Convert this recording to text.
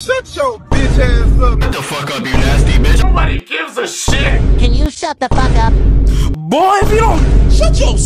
Shut your bitch ass up. Shut the fuck up, you nasty bitch. Nobody gives a shit. Can you shut the fuck up? Boy, if you don't shut your